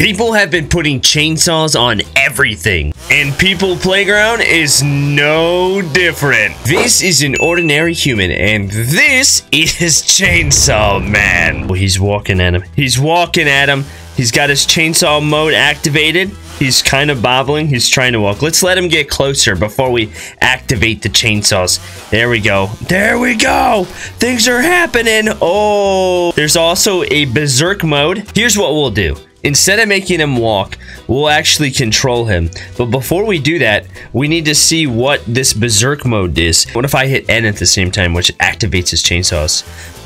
People have been putting chainsaws on everything, and People Playground is no different. This is an ordinary human, and this is Chainsaw Man. He's walking at him. He's walking at him. He's got his chainsaw mode activated. He's kind of bobbling. He's trying to walk. Let's let him get closer before we activate the chainsaws. There we go. There we go. Things are happening. Oh, there's also a berserk mode. Here's what we'll do. Instead of making him walk, we'll actually control him. But before we do that, we need to see what this berserk mode is. What if I hit N at the same time, which activates his chainsaws?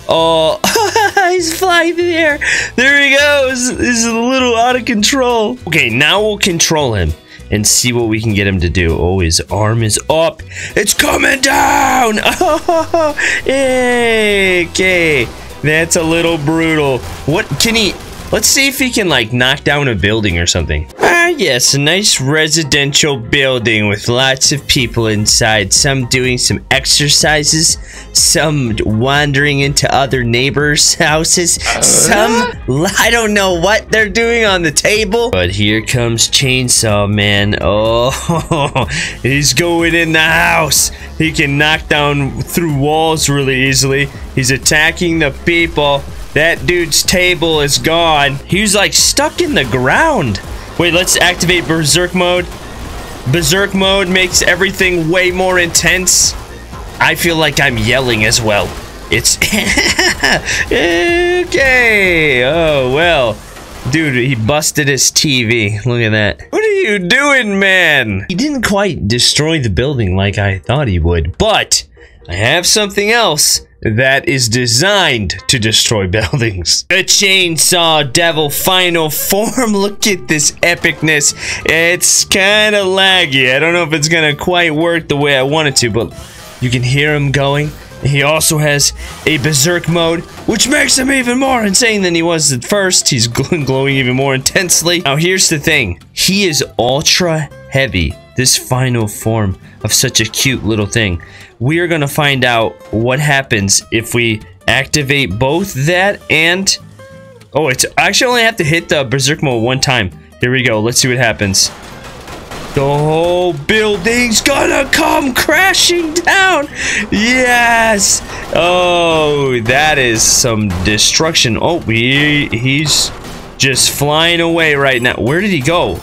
Oh, he's flying in the air. There he goes. He's a little out of control. Okay, now we'll control him and see what we can get him to do. Oh, his arm is up. It's coming down. okay, that's a little brutal. What can he? Let's see if he can like knock down a building or something. Ah, yes, a nice residential building with lots of people inside. Some doing some exercises, some wandering into other neighbors' houses, uh? some I don't know what they're doing on the table. But here comes Chainsaw Man. Oh, he's going in the house. He can knock down through walls really easily. He's attacking the people. That dude's table is gone. He was like stuck in the ground. Wait, let's activate Berserk mode. Berserk mode makes everything way more intense. I feel like I'm yelling as well. It's okay. Oh, well. Dude, he busted his TV. Look at that. What are you doing, man? He didn't quite destroy the building like I thought he would, but I have something else that is designed to destroy buildings. The Chainsaw Devil final form. Look at this epicness. It's kind of laggy. I don't know if it's going to quite work the way I want it to, but you can hear him going. He also has a berserk mode, which makes him even more insane than he was at first. He's glowing even more intensely. Now, here's the thing. He is ultra heavy, this final form of such a cute little thing we are going to find out what happens if we activate both that and... Oh, it's I actually only have to hit the Berserk mode one time. Here we go. Let's see what happens. The whole building's gonna come crashing down. Yes. Oh, that is some destruction. Oh, he, he's just flying away right now. Where did he go?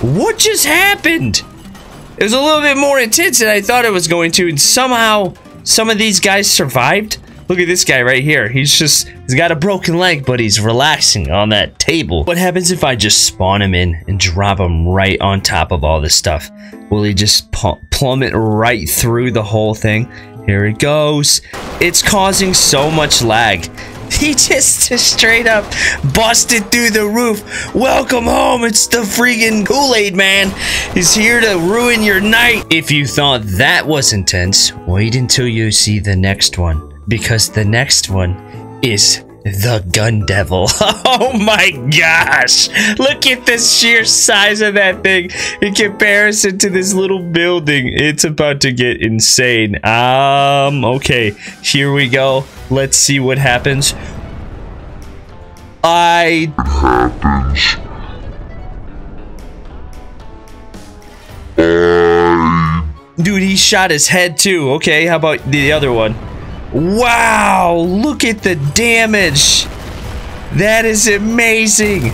What just happened? It was a little bit more intense than I thought it was going to, and somehow some of these guys survived. Look at this guy right here. He's just, he's got a broken leg, but he's relaxing on that table. What happens if I just spawn him in and drop him right on top of all this stuff? Will he just plummet right through the whole thing? Here it goes. It's causing so much lag. He just straight up busted through the roof. Welcome home. It's the freaking Kool-Aid man. He's here to ruin your night. If you thought that was intense, wait until you see the next one. Because the next one is the gun devil. Oh my gosh. Look at the sheer size of that thing in comparison to this little building. It's about to get insane. Um, okay. Here we go. Let's see what happens. I... happens. Dude, he shot his head too. Okay, how about the other one? Wow, look at the damage. That is amazing.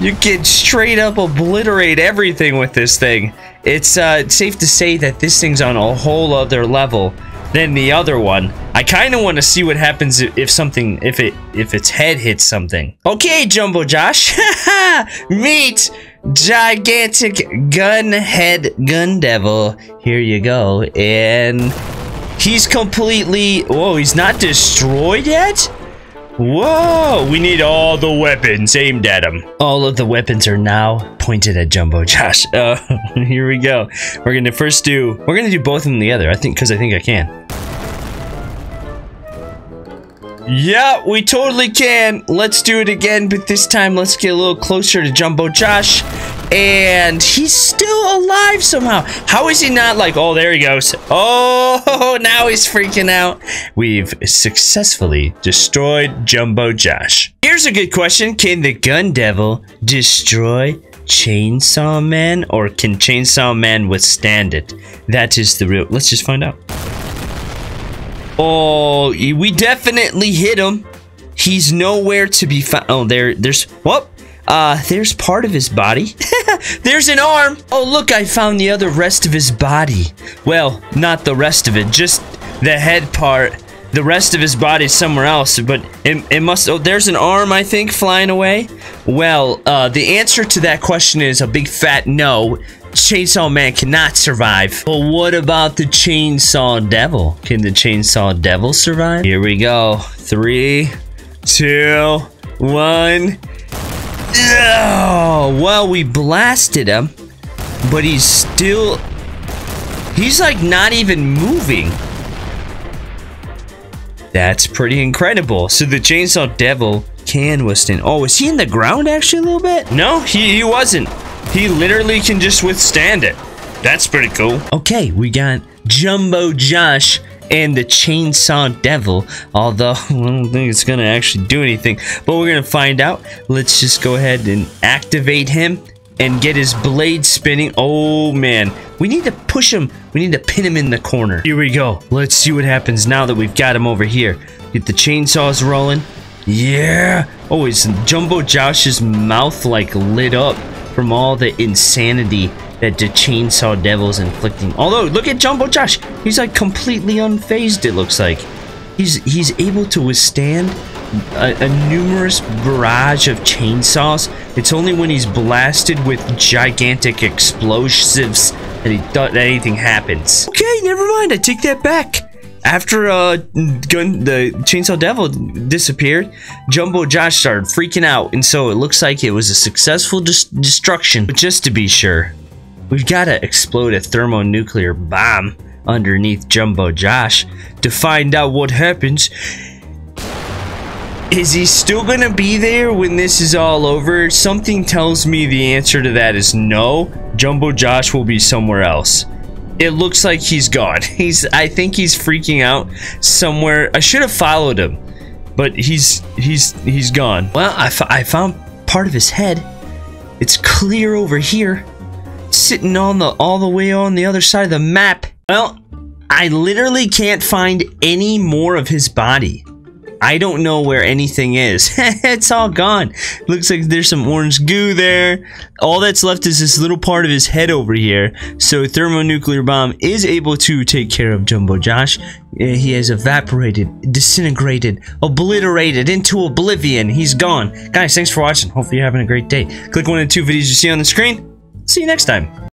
You can straight up obliterate everything with this thing. It's uh, safe to say that this thing's on a whole other level than the other one. I kind of want to see what happens if something, if it, if its head hits something. Okay, Jumbo Josh, meet gigantic gun head gun devil. Here you go, and He's completely... Whoa, he's not destroyed yet? Whoa, we need all the weapons aimed at him. All of the weapons are now pointed at Jumbo Josh. Uh, here we go. We're gonna first do... We're gonna do both of them together, I think, because I think I can. Yeah, we totally can. Let's do it again, but this time let's get a little closer to Jumbo Josh. And he's still alive somehow. How is he not like, oh, there he goes. Oh, now he's freaking out. We've successfully destroyed Jumbo Josh. Here's a good question. Can the Gun Devil destroy Chainsaw Man or can Chainsaw Man withstand it? That is the real, let's just find out. Oh, we definitely hit him. He's nowhere to be found. Oh, there, there's, whoop. Uh, there's part of his body. there's an arm. Oh, look, I found the other rest of his body. Well, not the rest of it, just the head part. The rest of his body is somewhere else, but it, it must, oh, there's an arm, I think, flying away. Well, uh, the answer to that question is a big fat no. Chainsaw Man cannot survive. But what about the Chainsaw Devil? Can the Chainsaw Devil survive? Here we go. Three, two, one. Oh, well, we blasted him, but he's still... He's like not even moving. That's pretty incredible. So the Chainsaw Devil can withstand... Oh, is he in the ground actually a little bit? No, he, he wasn't. He literally can just withstand it. That's pretty cool. Okay, we got Jumbo Josh and the Chainsaw Devil. Although, I don't think it's going to actually do anything. But we're going to find out. Let's just go ahead and activate him and get his blade spinning. Oh, man. We need to push him. We need to pin him in the corner. Here we go. Let's see what happens now that we've got him over here. Get the chainsaws rolling. Yeah. Oh, is Jumbo Josh's mouth like lit up from all the insanity that the Chainsaw Devil's inflicting. Although, look at Jumbo Josh. He's like completely unfazed, it looks like. He's, he's able to withstand a, a, numerous barrage of chainsaws. It's only when he's blasted with gigantic explosives that, he that anything happens. Okay, never mind. I take that back. After uh, gun, the Chainsaw Devil disappeared, Jumbo Josh started freaking out, and so it looks like it was a successful destruction. But just to be sure, we've got to explode a thermonuclear bomb underneath Jumbo Josh to find out what happens. Is he still gonna be there when this is all over? Something tells me the answer to that is no. Jumbo Josh will be somewhere else it looks like he's gone. He's I think he's freaking out somewhere. I should have followed him, but he's he's he's gone. Well, I, I found part of his head. It's clear over here, sitting on the all the way on the other side of the map. Well, I literally can't find any more of his body. I don't know where anything is. it's all gone. Looks like there's some orange goo there. All that's left is this little part of his head over here. So thermonuclear bomb is able to take care of Jumbo Josh. He has evaporated, disintegrated, obliterated into oblivion. He's gone. Guys, thanks for watching. Hopefully you're having a great day. Click one of the two videos you see on the screen. See you next time.